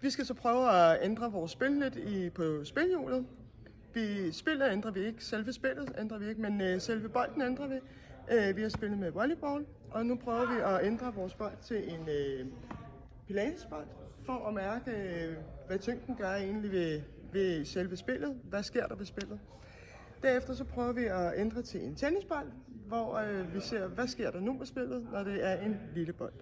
Vi skal så prøve at ændre vores spil lidt i, på spilhjulet. Vi, spillet ændrer vi ikke, selve spillet ændrer vi ikke, men øh, selve bolden ændrer vi. Øh, vi har spillet med volleyball, og nu prøver vi at ændre vores bold til en øh, pilatesbold, for at mærke, øh, hvad tyngden gør egentlig ved, ved selve spillet. Hvad sker der ved spillet? Derefter så prøver vi at ændre til en tennisbold, hvor øh, vi ser, hvad sker der nu med spillet, når det er en lille bold.